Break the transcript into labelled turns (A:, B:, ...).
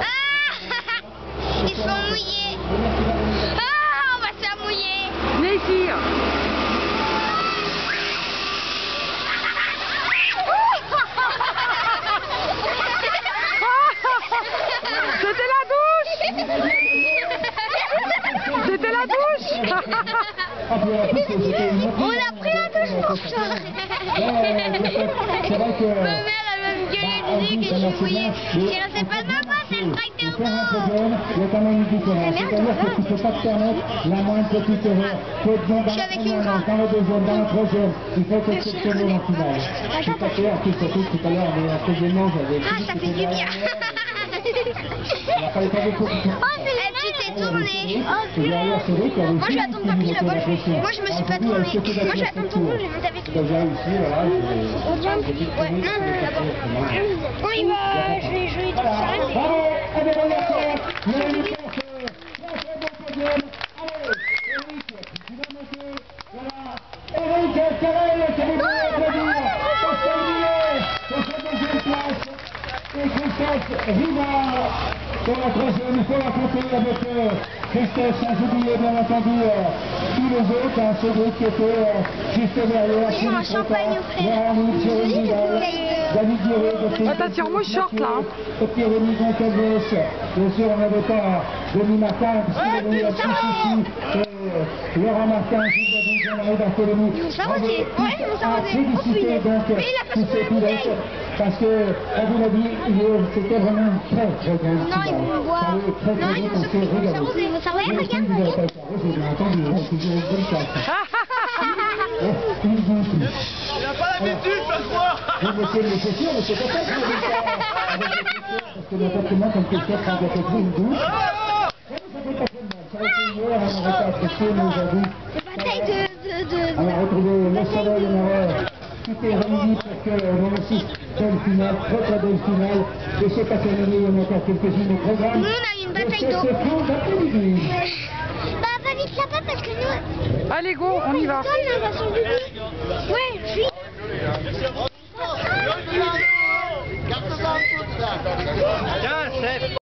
A: Ah Ils sont mouillés. Ah, on va se faire mouiller.
B: Ici. C'était la douche C'était la douche
A: On a pris la douche pour ça.
C: C'est vrai que...
A: Ma mère, elle va me gueuler, elle disait que je suis mouillée. Je c'est pas de ma faute, c'est le tracteur
C: Faire un
A: d'eau.
C: problème, il y a quand même une différence. C'est-à-dire que tu ne peux pas te permettre la moindre petite erreur. Faut être bon dans
A: Je suis avec une
C: finale. Je suis pas clair, tout surtout tout à l'heure, mais entre les mains, j'avais...
A: Ah, ça fait du bien. Oh, c'est
C: Vrai qu'il y avait
A: Moi, je vais attendre papy là-bas. je vais- Moi, je me suis pas tourné. Moi, je vais attendre ton bout, je vais monter avec lui. On jump Ouais, non, là-bas. On y va. Je vais jouer tout ça.
C: Bravo, allez, bon garçon, Mélanie Porte, très très bon podium. Allez, Eric, tu vas monter, voilà. Eric Carrel, c'est les bons applaudir. Pascal Millet, pour sa deuxième place. Et Christophe Rivard, pour la troisième, il faut la compter avec euh, Christophe, sans oublier bien entendu euh, tous les autres, hein, ceux qui étaient euh, juste derrière.
A: Ils ont un champagne au frère.
C: David Guéret,
B: Attention, moi, je short, là.
C: Et Pierre-Rémy Goncalves, bien sûr, on n'avait pas Denis Martin, puisqu'il est venu à ici, Laurent Martin, Jean-Marie Barthélemy.
A: Ils
C: À
A: s'arroser.
C: féliciter donc tous ces pilotes, parce que, on vous l'a dit, c'était vraiment une très très grande
A: Non, ils vont boire.
C: Ça allait très
A: Non,
C: très
A: ils vont
C: on
A: s'arroser. Ils vont s'arroser.
C: Mais
A: Regarde, regarde.
C: bien entendu, on tous.
D: Il a pas l'habitude, ça
C: mais c'est pas ça que je veux faire avec les chaussures, parce que n'importe comment, comme Christophe, quand il a fait une douche, ça fait pas très mal. Ça aurait été hier, on n'aurait pas apprécié, mais aujourd'hui,
A: Bataille de... de, de,
C: on a retrouvé le soleil, on aurait tout est réuni pour que l'on assiste belle finale, très très belle finale, et c'est pas terminé, il y en a encore quelques-unes au programme.
A: Nous, on a eu une bataille
C: de
A: d'eau. Bah, va vite là-bas parce que nous...
B: Allez, go, on y va.
A: Bébé. Ouais, je suis...